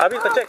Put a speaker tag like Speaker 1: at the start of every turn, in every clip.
Speaker 1: अभी तो check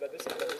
Speaker 1: but this is the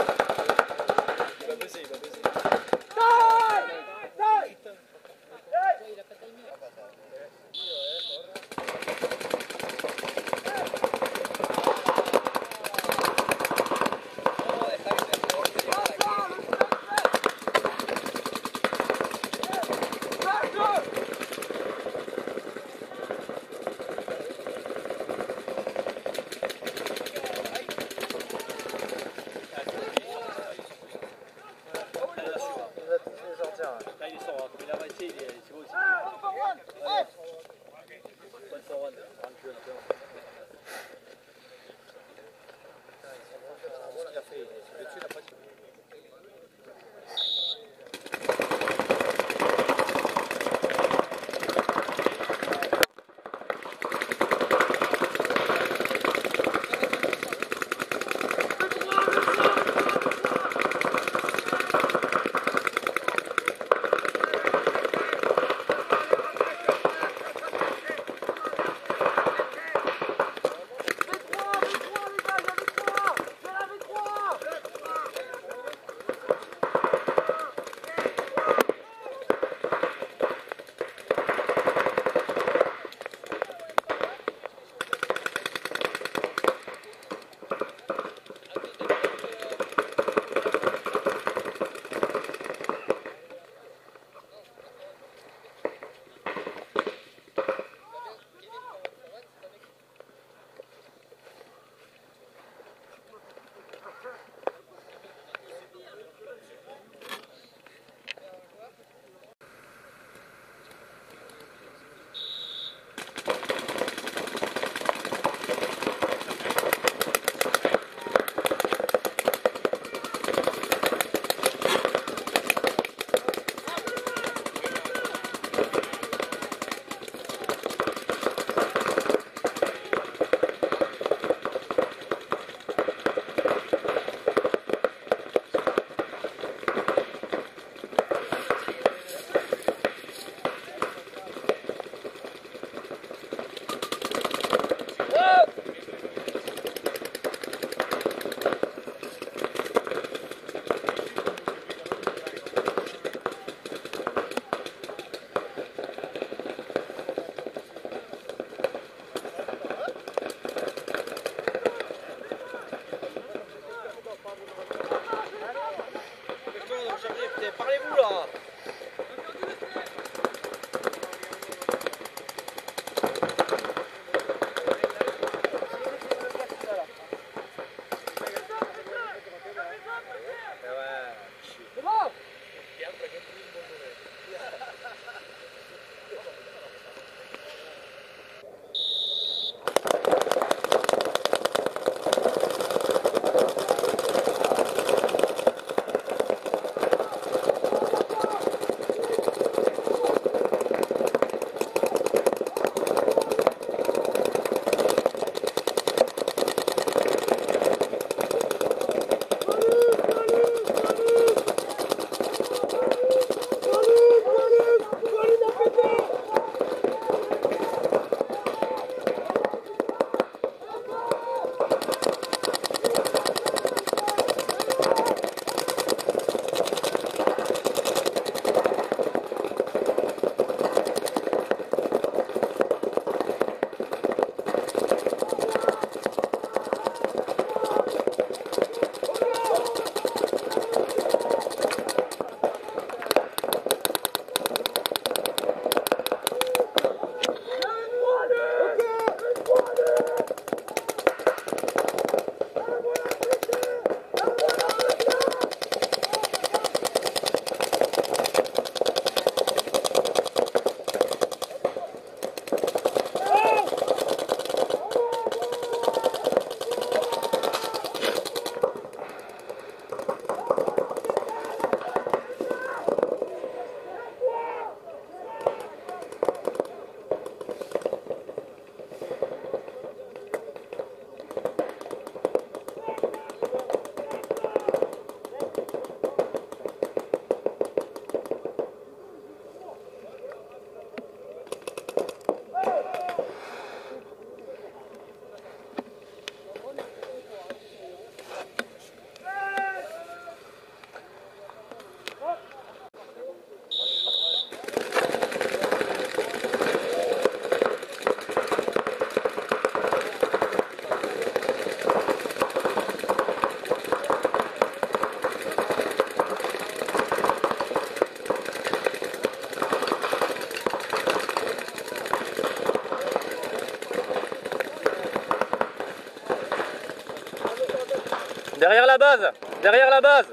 Speaker 1: Derrière la base Derrière la base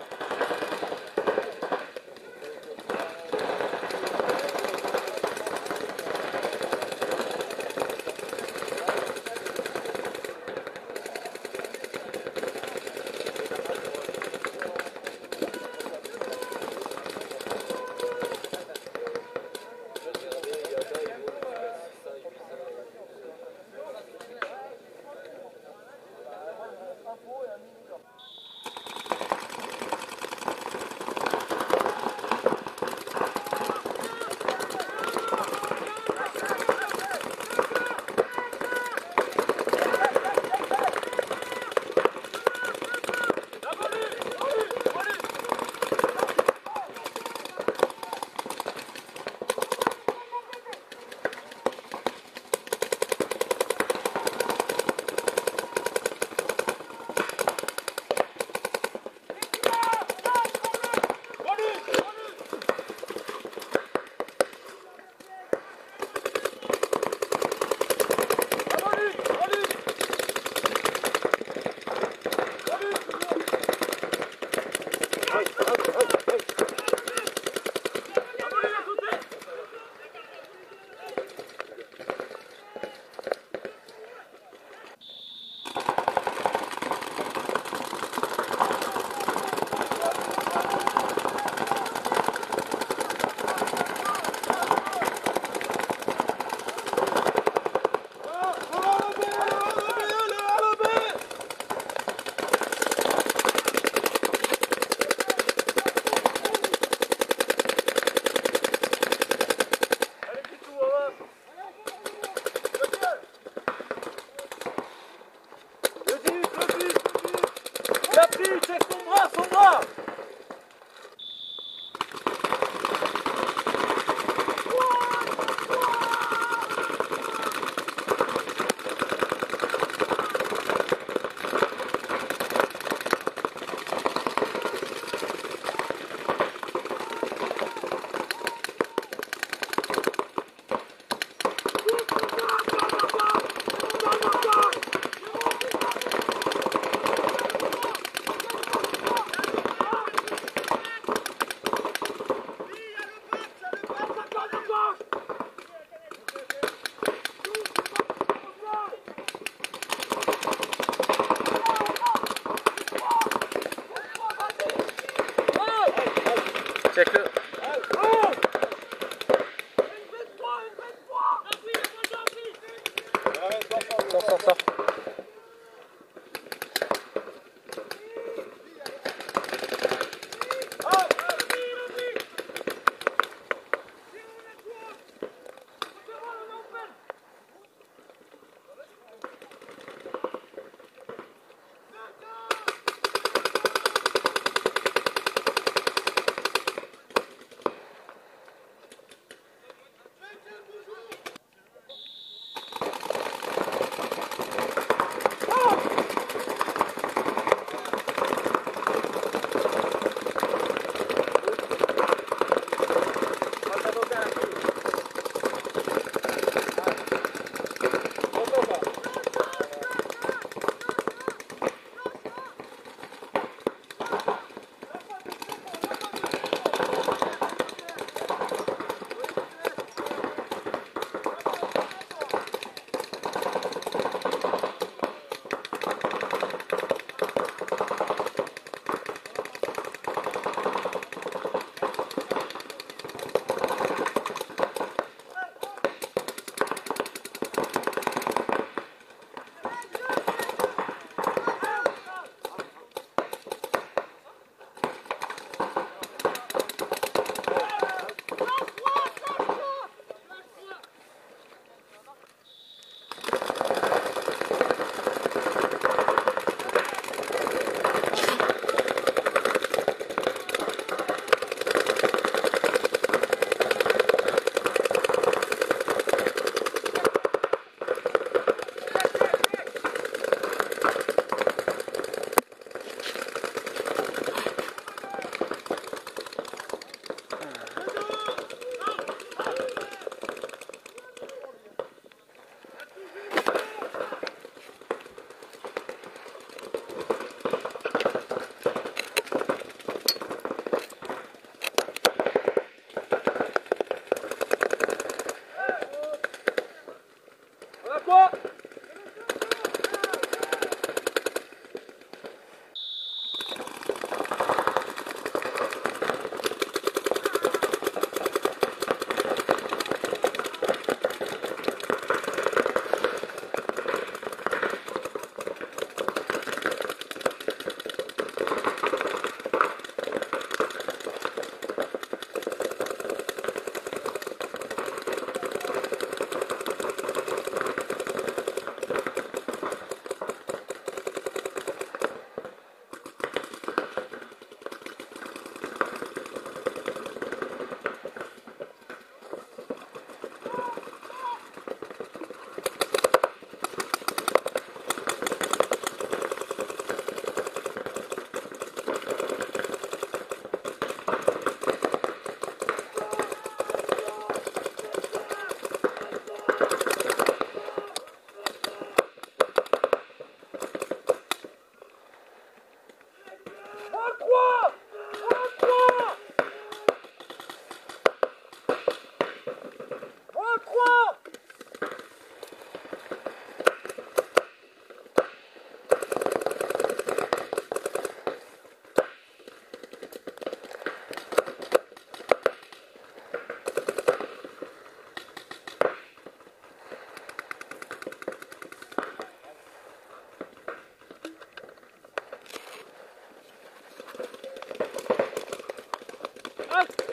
Speaker 1: Go!